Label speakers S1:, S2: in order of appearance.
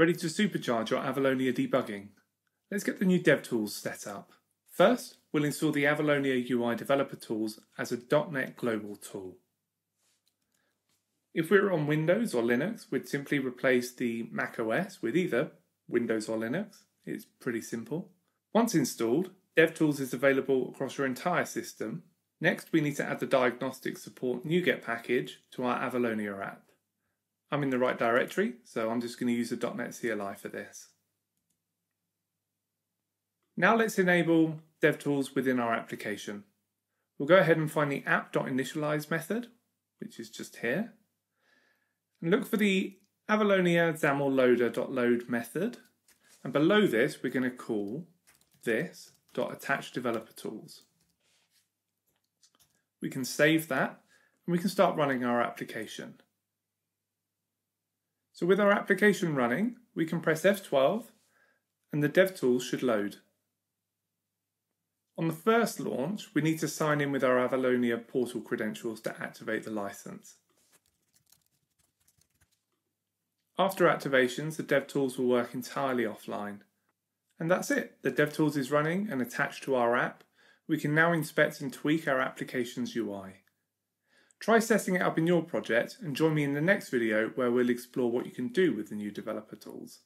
S1: Ready to supercharge your Avalonia debugging? Let's get the new DevTools set up. First, we'll install the Avalonia UI Developer Tools as a .NET Global tool. If we were on Windows or Linux, we'd simply replace the Mac OS with either Windows or Linux. It's pretty simple. Once installed, DevTools is available across your entire system. Next, we need to add the diagnostic support NuGet package to our Avalonia app. I'm in the right directory, so I'm just going to use the .NET CLI for this. Now let's enable DevTools within our application. We'll go ahead and find the app.initialize method, which is just here, and look for the Avalonia XAML loader.load method. And below this, we're going to call this .attach developer tools. We can save that and we can start running our application. So with our application running, we can press F12 and the DevTools should load. On the first launch, we need to sign in with our Avalonia portal credentials to activate the license. After activations, the DevTools will work entirely offline. And that's it. The DevTools is running and attached to our app. We can now inspect and tweak our application's UI. Try setting it up in your project and join me in the next video where we'll explore what you can do with the new developer tools.